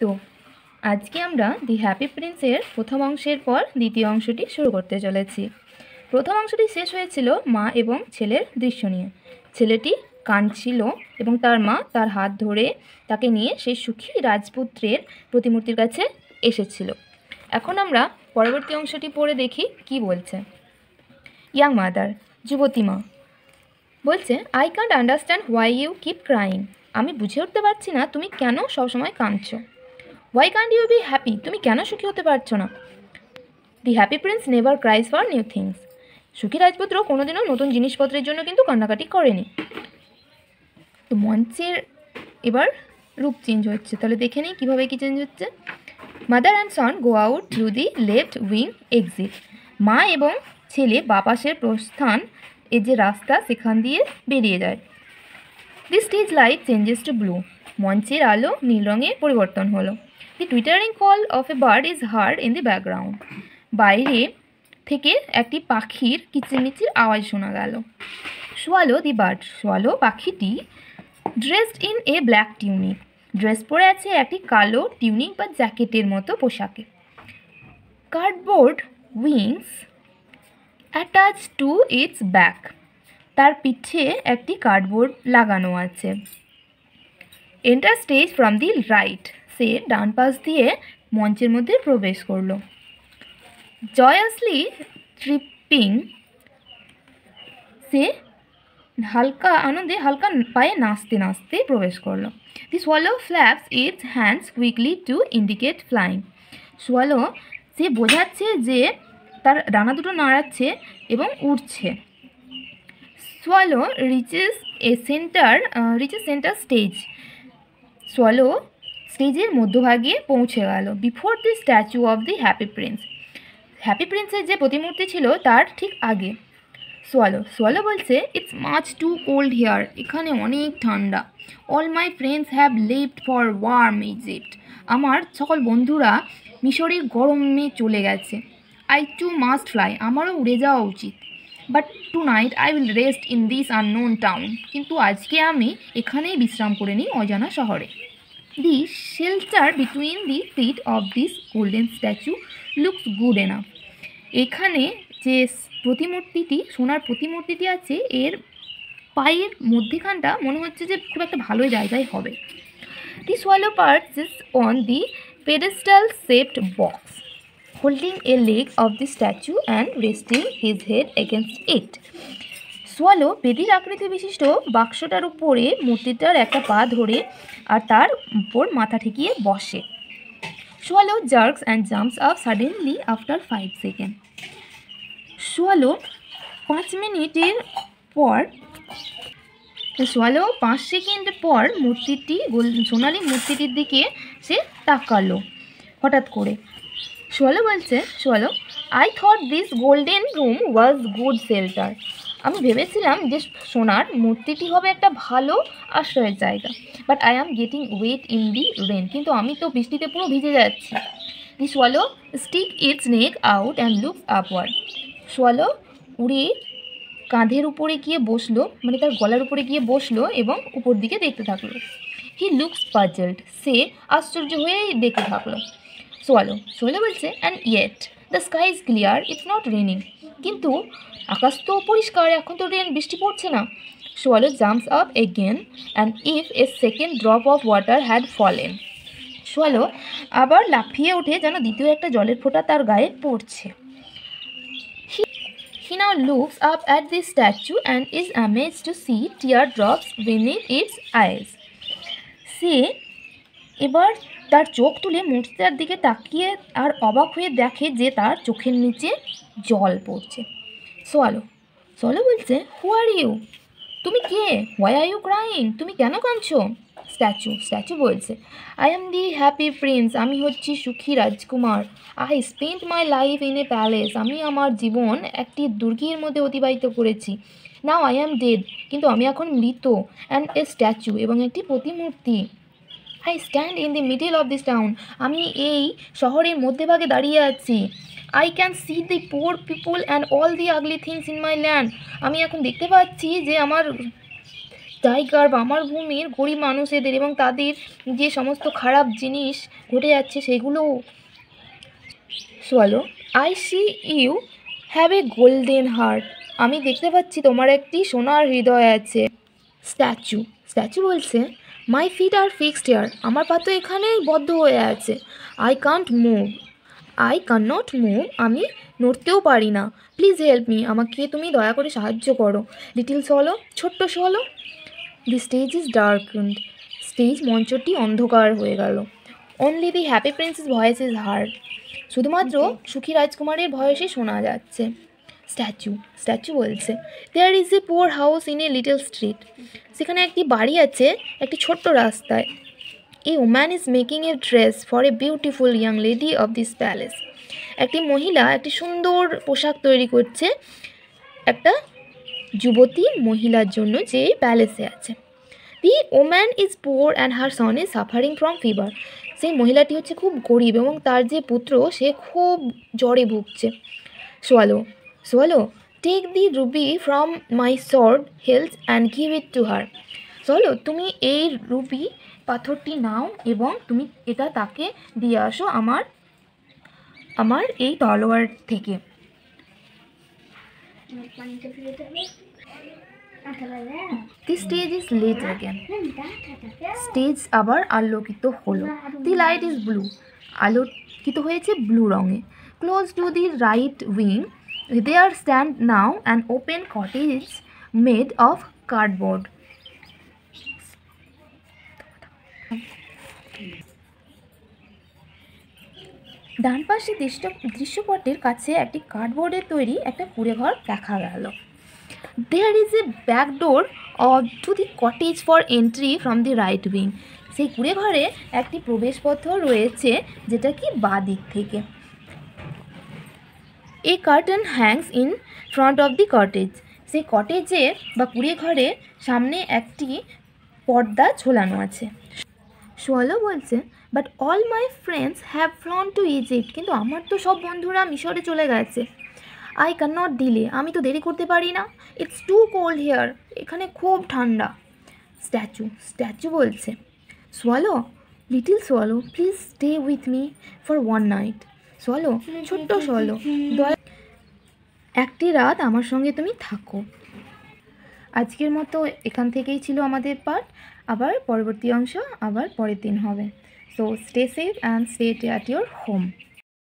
তো আজকে আমরা দি হ্যাপি প্রিন্সের প্রথম অংশের পর দ্বিতীয় অংশটি শুরু করতে চলেছি। প্রথম অংশটি শেষ হয়েছিল মা এবং ছেলের দৃশ্য নিয়ে। ছেলেটি কাঁদছিল এবং তার মা তার হাত ধরে তাকে নিয়ে সেই সুখী রাজপুত্রের প্রতিমূর্তির কাছে এসেছিল। এখন আমরা পরবর্তী অংশটি পড়ে দেখি কি বলছে। ইয়াং মাদার, যুবতী মা, বলছে I can't understand why you keep crying আমি বুঝে উঠতে পারছি না তুমি কেন সবসময় কাঁদছো? Why can't you be happy তুমি কেন সুখী হতে পারছ না? The happy prince never cries for new things সুখী রাজপুত্র কোনোদিনও নতুন জিনিসপত্রের জন্য কিন্তু কান্নাকাটি করেনি। তো মঞ্চের এবার রূপ চেঞ্জ হচ্ছে। তাহলে দেখে নিই কীভাবে কী চেঞ্জ হচ্ছে। Mother and son go out through the left wing exit মা এবং ছেলে বাপাসের প্রস্থান এর যে রাস্তা, সেখান দিয়ে বেরিয়ে যায়। The stage light changes to blue মঞ্চের আলো নীল রঙে পরিবর্তন হলো। The twittering call of a bird is heard in the background বাইরে থেকে একটি পাখির কিচিরমিচির আওয়াজ শোনা গেল। Swallow the bird. সোয়ালো পাখিটি dressed in a black tunic. Dress পরে আছে একটি কালো টিউনিক বা জ্যাকেটের মতো পোশাকে। Cardboard wings attach to its back. তার পিঠে একটি কার্ডবোর্ড লাগানো আছে। Enter stage from the right সে ডান পাশ দিয়ে মঞ্চের মধ্যে প্রবেশ করল। জয়াসলি ট্রিপিং সে হালকা আনন্দে, হালকা পায়ে নাচতে নাচতে প্রবেশ করল। The swallow flaps its hands quickly to indicate flying swallow সে বোঝাচ্ছে যে তার ডানা দুটো নাড়াচ্ছে এবং উঠছে swallow reaches a center reaches center stage swallow স্টেজের মধ্যভাগে পৌঁছে গেল before the statue of the happy prince happy প্রিন্সের যে প্রতিমূর্তি ছিল তার ঠিক আগে। সোয়ালো সোয়ালো বলছে it's much too cold here এখানে অনেক ঠান্ডা। All my friends have leaved for warm Egypt আমার সকল বন্ধুরা মিশরের গরমে চলে গেছে। আই টু মাস্ট ফ্লাই আমারও উড়ে যাওয়া উচিত। But tonight I will rest in this unknown town কিন্তু আজকে আমি এখানেই বিশ্রাম করে নিই অজানা শহরে। The shelter between the feet of this golden statue looks good enough এখানে যে প্রতিমূর্তিটি, সোনার প্রতিমূর্তিটি আছে, এর পায়ের মধ্যেখানটা মনে হচ্ছে যে খুব একটা ভালো জায়গায় হবে। The swallow perches on the pedestal shaped box holding a leg of the statue and resting his head against it swallow বেদির আকৃতি বিশিষ্ট বাক্সটার উপরে মূর্তিটার একটা পা ধরে আর তার উপর মাথা ঠেকিয়ে বসে। Swallow jerks and jumps up suddenly after five second swallow পাঁচ মিনিটের পর সোয়ালো পাঁচ সেকেন্ড পর মূর্তিটি সোনালি মূর্তিটির দিকে সে তাকালো হঠাৎ করে। সোয়ালো বলছে swallow I thought this golden room was good shelter আমি ভেবেছিলাম যে সোনার মূর্তিটি হবে একটা ভালো আশ্রয়ের জায়গা but I am getting wet in the rain কিন্তু আমি তো বৃষ্টিতে পুরো ভিজে যাচ্ছি। The swallow stick its neck out and look upward swallow উড়ে কাঁধের উপরে গিয়ে বসল মানে তার গলার উপরে গিয়ে বসল এবং উপর দিকে দেখতে থাকল। হি লুকস পাজলড সে আশ্চর্য হয়েই দেখতে থাকল। সোয়ালো সোয়ালো বলছে and yet the sky is clear it's not raining কিন্তু আকাশ তো পরিষ্কার, এখন তো রেন বৃষ্টি পড়ছে না। Swallow jumps up again and if a second drop of water had fallen swallow আবার লাফিয়ে উঠে যেন দ্বিতীয় একটা জলের ফোঁটা তার গায়ে পড়ছে। He now looks up at the statue and is amazed to see teardrops beneath its eyes. সে এবার তার চোখ তুলে মূর্তিটার দিকে তাকিয়ে আর অবাক হয়ে দেখে যে তার চোখের নিচে জল পড়ছে। সোয়ালো সোয়ালো বলছে হু আর ইউ তুমি কে? হোয়াই আর ইউ ক্রাইং তুমি কেন কাঁদছো? স্ট্যাচু স্ট্যাচু বলছে I am the happy prince আমি হচ্ছি সুখী রাজকুমার। I spend my life in a palace আমি আমার জীবন একটি দুর্গের মধ্যে অতিবাহিত করেছি। নাও আই অ্যাম ডেড কিন্তু আমি এখন মৃত। অ্যান্ড এ স্ট্যাচু এবং একটি প্রতিমূর্তি। I stand in the middle of this town আমি এই শহরের মধ্যভাগে দাঁড়িয়ে আছি। I can see the poor people and all the ugly things in my land আমি এখন দেখতে পাচ্ছি যে আমার টাইগার বা আমার ভূমির গরিব মানুষেদের এবং তাদের যে সমস্ত খারাপ জিনিস ঘটে যাচ্ছে সেগুলো swallow I see you have a golden heart আমি দেখতে পাচ্ছি তোমার একটি সোনার হৃদয় আছে। স্ট্যাচু স্ট্যাচু বলছে মাই ফিট আর ফিক্সড ইয়ার আমার পা তো এখানেই বদ্ধ হয়ে আছে। I can't move I can not move আমি নড়তেও পারি না। প্লিজ হেল্প মি আমাকে তুমি দয়া করে সাহায্য করো। লিটিল সলো ছোট্ট swallow the stage is dark stage মঞ্চটি অন্ধকার হয়ে গেল। Only the happy prince's voice is heard শুধুমাত্র সুখী রাজকুমারের ভয়েসে শোনা যাচ্ছে। স্ট্যাচু স্ট্যাচু বলছে। There is a poor house in a little street সেখানে একটি বাড়ি আছে, একটি ছোট্ট রাস্তায়। A woman is making a dress for a beautiful young lady of this palace একটি মহিলা একটি সুন্দর পোশাক তৈরি করছে একটা যুবতী মহিলার জন্য যে প্যালেসে আছে। The woman is poor and her son is suffering from fever সেই মহিলাটি হচ্ছে খুব গরিব এবং তার যে পুত্র, সে খুব জ্বরে ভুগছে। Swallow swallow take the ruby from my sword hilt and give it to her চলো তুমি এই রুবি পাথরটি নাও এবং তুমি এটা তাকে দিয়ে আসো আমার আমার এই তলোয়ার থেকে। The stage is lit again stage আবার আলোকিত হলো। দি লাইট ইজ ব্লু আলোকিত হয়েছে ব্লু রঙে। Close to the right wing there stand now an open cottage made of cardboard ডান পাশে দৃশ্য দৃশ্যপটের কাছে একটি কার্ডবোর্ডের তৈরি একটা কুড়ে ঘর দেখা গেল। There is a back door to the cottage for entry from the right wing সেই কুড়ে ঘরে একটি প্রবেশপথ রয়েছে, যেটা কি বাঁ দিক থেকে। A curtain hangs in front of the cottage সেই কটেজে বা কুড়ে ঘরে সামনে একটি পর্দা ঝোলানো আছে। সোয়ালো বলছে but all my friends have flown to Egypt কিন্তু আমার তো সব বন্ধুরা মিশরে চলে গেছে। আই ক্যান নট ডিলে আমি তো দেরি করতে পারি না। ইটস টু কোল্ড হেয়ার এখানে খুব ঠান্ডা। স্ট্যাচু স্ট্যাচু বলছে। Swallow little swallow please stay with me for one night swallow ছোট্ট চলো। একটি রাত আমার সঙ্গে তুমি থাকো। আজকের মতো এখান থেকেই ছিল আমাদের পার্ট আবার পরবর্তী অংশ আবার পরের দিন হবে। So stay safe and stay at your home